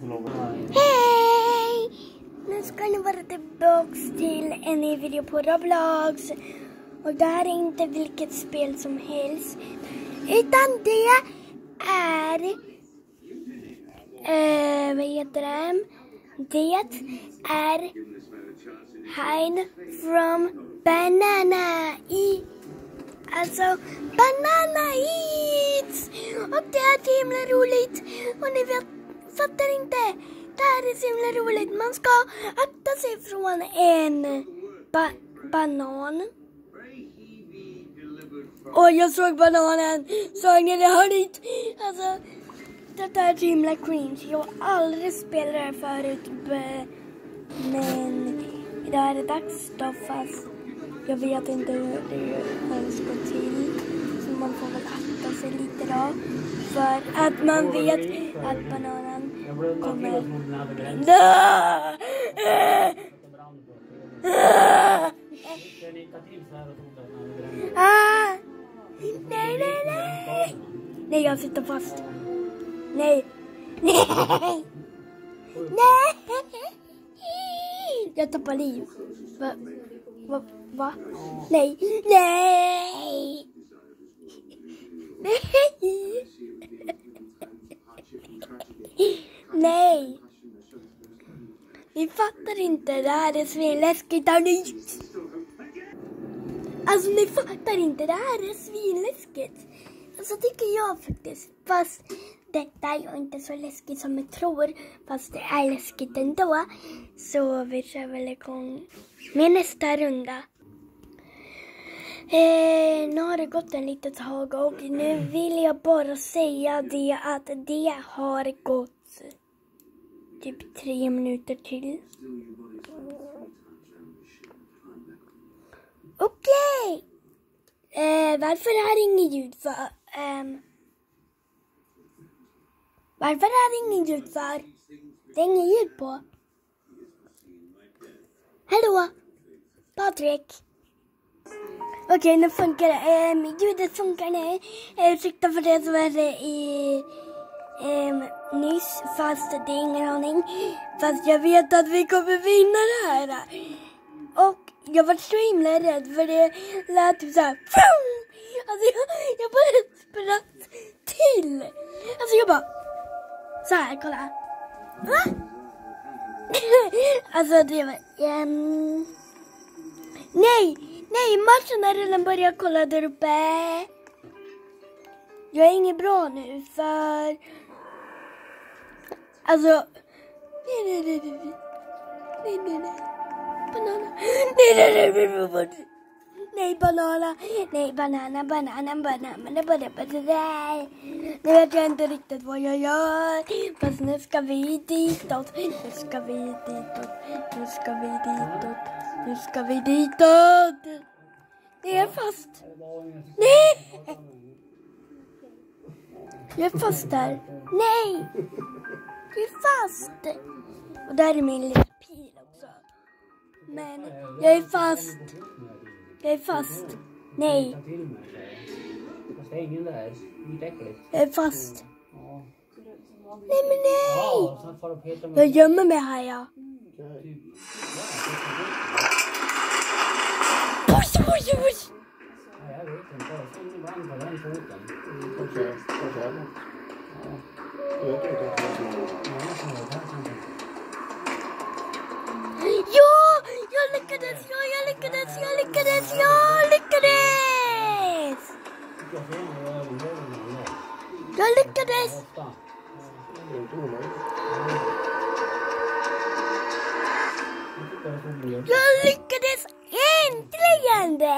Hej! Nu ska ni vara tillbaks till en ny video på Roblox. Och det här är inte vilket spel som helst. Utan det är... Eh, vad heter det? Det är Hide from Banana i... Alltså, Banana Eats! Och det är så himla roligt. Och ni vet, fattar inte. Det här är så himla roligt. Man ska akta sig från en ba banan. Och jag såg bananen. Såg ni det? Hör dit. Alltså, det är så himla cringe. Jag har aldrig spelat det här förut. Men idag är det dags då fast jag vet inte hur det ens går till. Så man får väl akta sig lite då. För att man vet att bananen Ah! Nej, nej, nej! Nej, jag sitter fast. Nej. Nej! Nej! Jag tappar liv. Va? Va? Va? Nej! Nej! Nej! Nej! Ni fattar inte, det här är svinläskigt. hörni. Alltså ni fattar inte, det här är svinläskigt. Alltså tycker jag faktiskt. Fast detta är ju inte så läskigt som jag tror. Fast det är läskigt ändå. Så vi kör väl igång med nästa runda. Eh, nu har det gått en litet tag och nu vill jag bara säga det att det har gått typ tre minuter till. Okej! Eh, varför är det inget ljud för... Eh, varför är det inget ljud för? Det är inget ljud på. Hallå? Patrik? Okej, nu funkar det. Eh, ljudet funkar nu. Eh, ursäkta för det som hände i um, nyss, fast det är ingen aning. Fast jag vet att vi kommer vinna det här. Och jag var så himla rädd för det lät typ såhär. Alltså jag, jag bara spratt till. Alltså jag bara. Så här, kolla. Va? alltså det var... Um... nej, nej, matchen har redan börjat. Kolla där uppe. Jag är inget bra nu för... Alltså... Nej, nej, nej, nej. nej. Nej, nej. Banana. Nej, nej, nej, nej, nej, nej. Nej, banana. Nej, banana, banana, banana, banana, banana. Nu vet jag inte riktigt vad jag gör. Fast nu ska vi ditåt. Nu ska vi ditåt. Nu ska vi ditåt. Nu ska vi ditåt. Det är fast. Nej! Jag är fast där. Nej! Jag är fast. Och där är min lilla pil också. Men jag är fast. Jag är fast. Nej, jag är fast. Nej men nej! Du Jag gömmer mig här ja. Lyckades äntligen!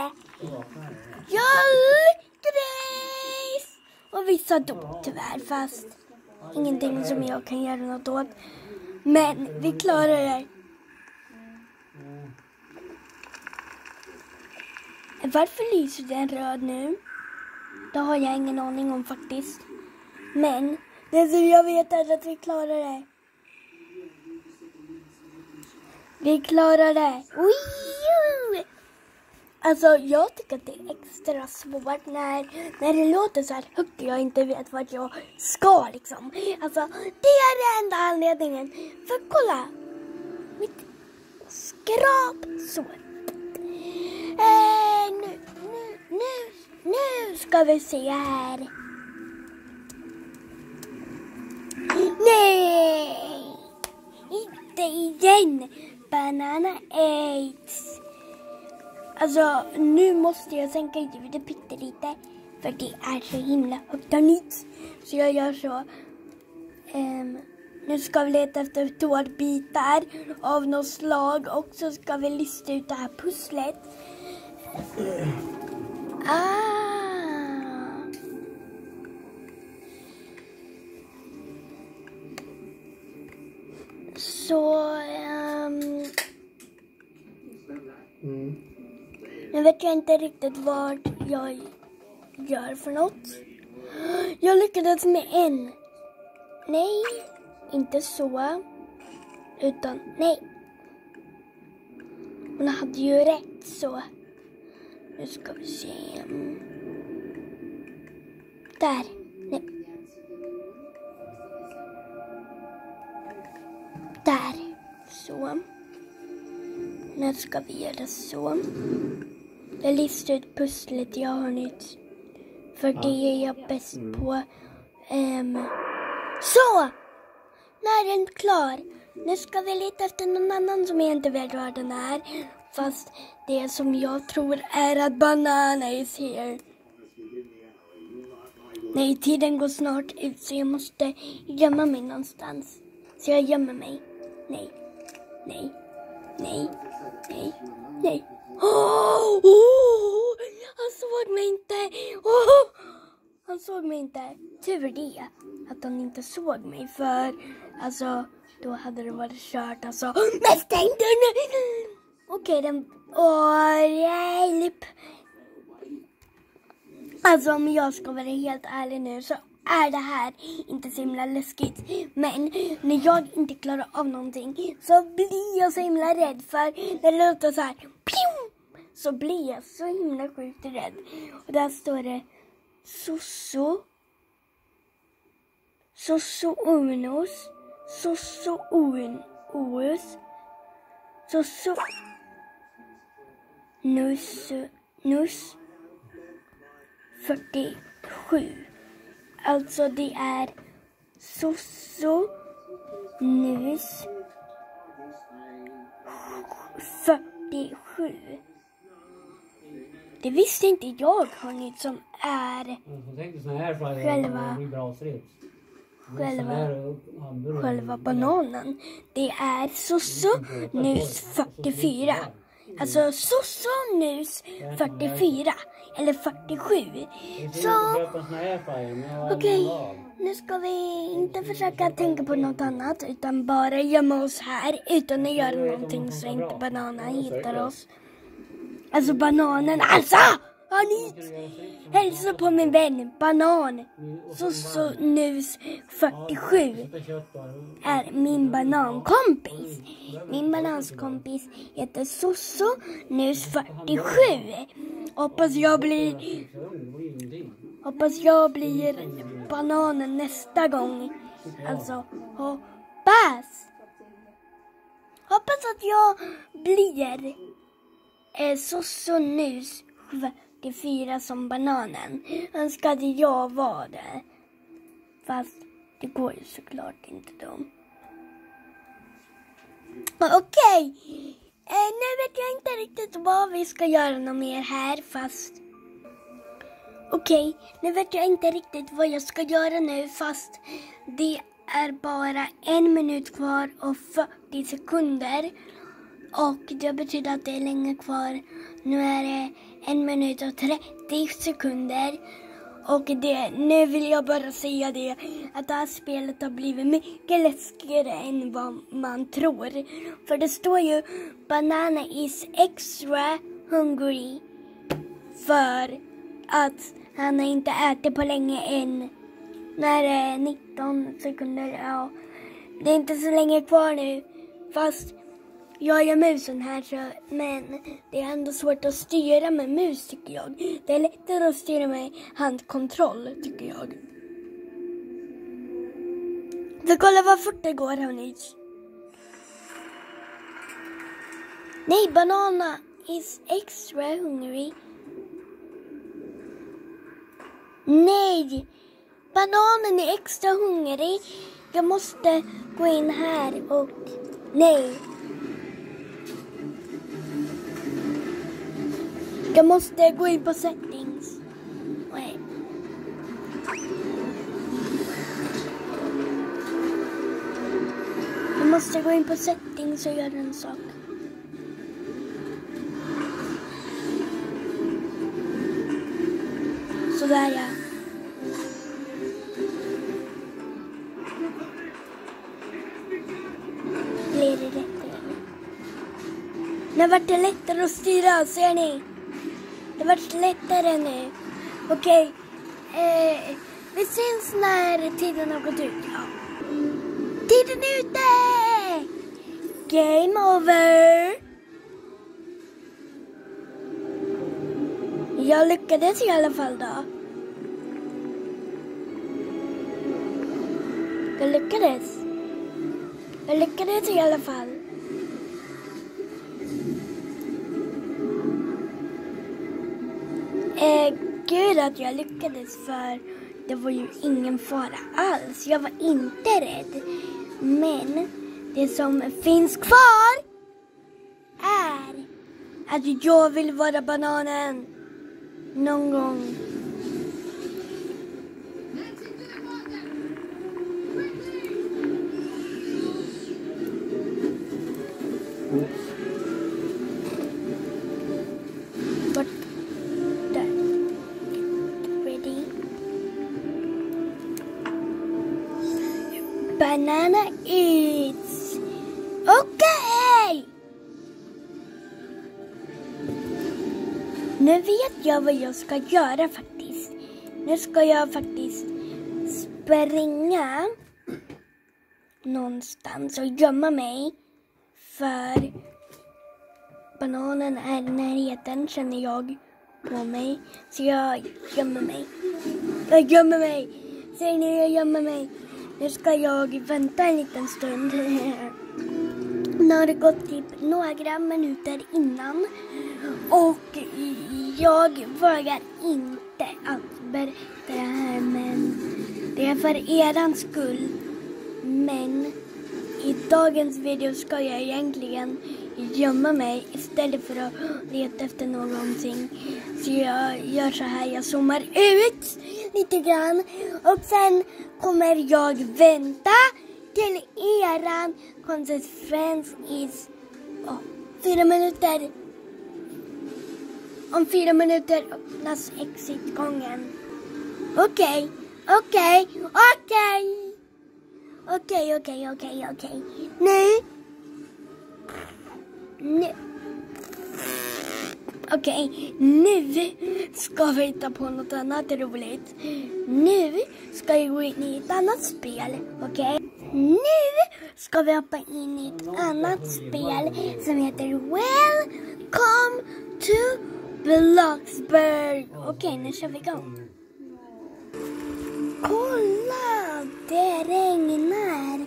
Jag lyckades! Och vissa dog tyvärr fast ingenting som jag kan göra något åt. Men vi klarar det. Varför lyser den röd nu? Det har jag ingen aning om faktiskt. Men det som jag vet är att vi klarar det. Vi klarar det. Alltså jag tycker att det är extra svårt när, när det låter så här högt och jag inte vet vart jag ska liksom. Alltså det är den enda anledningen. För kolla! Mitt skrap så. Eh, nu, nu, nu, nu ska vi se här. Nej! Inte igen! Banana aids. Alltså, nu måste jag sänka ljudet pyttelite. För det är så himla högt och nytt. Så jag gör så. Um, nu ska vi leta efter tårtbitar av något slag och så ska vi lista ut det här pusslet. Ah! Så... Nu vet jag inte riktigt vad jag gör för något. Jag lyckades med en. Nej, inte så. Utan nej. Hon hade ju rätt så. Nu ska vi se. Där. Nej. Där. Så. Nu ska vi göra så. Jag listar ut pusslet jag har nytt. För det är jag bäst på. Ehm, så! Nu är den klar. Nu ska vi leta efter någon annan som jag inte vet var den är. Fast det som jag tror är att banana is here. Nej, tiden går snart ut så jag måste gömma mig någonstans. Så jag gömmer mig. Nej, nej, nej, nej, nej. Oh, oh, han såg mig inte! Oh, han såg mig inte. Tur det att han inte såg mig för alltså då hade det varit kört alltså. Men stäng dörren! Okej, den... Åh, hjälp! Alltså om jag ska vara helt ärlig nu så är det här inte så himla läskigt. Men när jag inte klarar av någonting så blir jag så himla rädd för när det låter så här pjum, så blir jag så himla sjukt rädd. Och där står det Soso Soso unos Sosso un Soso Nus Nus 47. Alltså det är Soso Nus 47. Det visste inte jag hörni som är Själva-. Själva- själva bananen. Det är Soso Nus 44. Alltså Soso Nus 44. Eller 47. Så Okej, nu ska vi inte försöka tänka på något annat utan bara gömma oss här utan att göra någonting så inte bananen hittar oss. Alltså bananen, alltså! Har ni Hälsa på min vän Banan. Soso Nus 47 är min banankompis. Min bananskompis heter Soso Nus 47. Hoppas jag blir Hoppas jag blir bananen nästa gång. Alltså, hoppas. Hoppas att jag blir eh, Sossonus 44 som bananen. Önskade jag var det. Fast det går ju såklart inte då. Okej. Eh, nu vet jag inte riktigt vad vi ska göra något mer här fast Okej, nu vet jag inte riktigt vad jag ska göra nu fast det är bara en minut kvar och 40 sekunder. Och det betyder att det är länge kvar. Nu är det en minut och 30 sekunder. Och det, nu vill jag bara säga det att det här spelet har blivit mycket läskigare än vad man tror. För det står ju Banana is extra hungry. För att han har inte ätit på länge än. När det är 19 sekunder, ja. Det är inte så länge kvar nu. Fast jag är musen här så, men det är ändå svårt att styra med mus tycker jag. Det är lättare att styra med handkontroll tycker jag. Så kolla vad fort det går hörni. Nej, Banana is extra hungry. Nej! Bananen är extra hungrig. Jag måste gå in här och... Nej! Jag måste gå in på settings. Nej. Jag måste gå in på settings och göra en sak. Sådär ja. Blir det lättare nu? Vart det lättare att styra, ser ni? Det vart lättare nu. Okej. Eh, vi syns när tiden har gått ut. Ja. Tiden är ute! Game over! Jag lyckades i alla fall då. Jag lyckades. Jag lyckades i alla fall. Eh, gud att jag lyckades för det var ju ingen fara alls. Jag var inte rädd. Men det som finns kvar är att jag vill vara bananen. Någon gång. Banana eats. Okej! Nu vet jag vad jag ska göra faktiskt. Nu ska jag faktiskt springa någonstans och gömma mig. För bananen är i närheten känner jag på mig. Så jag gömmer mig. Jag gömmer mig. Säg nu, jag gömmer mig. Nu ska jag vänta en liten stund. Nu har det gått typ några minuter innan. Och jag vågar inte att berätta det här men det är för eran skull. Men i dagens video ska jag egentligen gömma mig istället för att leta efter någonting. Så jag gör så här, jag zoomar ut lite grann och sen kommer jag vänta till eran konsekvens is oh, fyra minuter. Om fyra minuter öppnas exitgången. Okej, okej, okej. Okej, okej, okej, okej. Nu. Nu. Okej, nu ska vi hitta på något annat roligt. Nu ska vi gå in i ett annat spel, okej? Nu ska vi hoppa in i ett annat spel som heter Welcome to Bloxburg. Okej, nu kör vi igång. Kolla! Det regnar.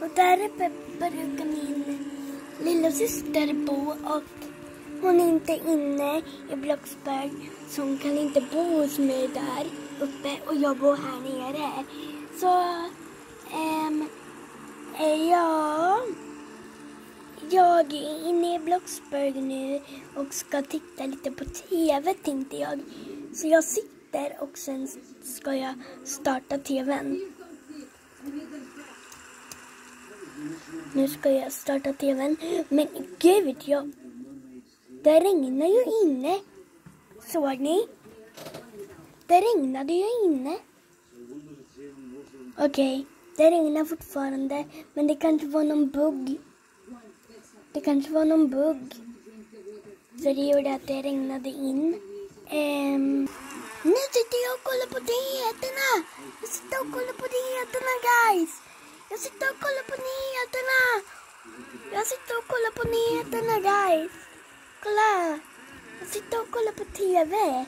Och där uppe brukar min lilla syster bo och hon är inte inne i Blocksberg så hon kan inte bo hos mig där uppe och jag bor här nere. Så, ähm, ja. Jag är inne i Blocksberg nu och ska titta lite på TV tänkte jag. Så jag sitter och sen ska jag starta TVn. Nu ska jag starta TVn. Men gud, jag... Det regnar ju inne. Såg ni? Det regnade ju inne. Okej, det regnar fortfarande. Men det kanske var någon bugg. Det kanske var någon bugg. Så det gjorde att det regnade in. Um, nu sitter jag och kollar på nyheterna. Jag sitter och kollar på nyheterna guys. Jag sitter och kollar på nyheterna. Jag sitter och kollar på nyheterna guys. Kolla. Jag sitter och kollar på TV.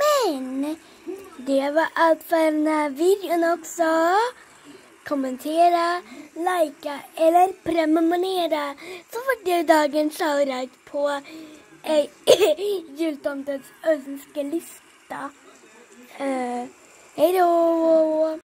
Men det var allt för den här videon också. Kommentera, likea eller prenumerera så får du dagens shoutout på eh, jultomtens önskelista. Eh, hej då!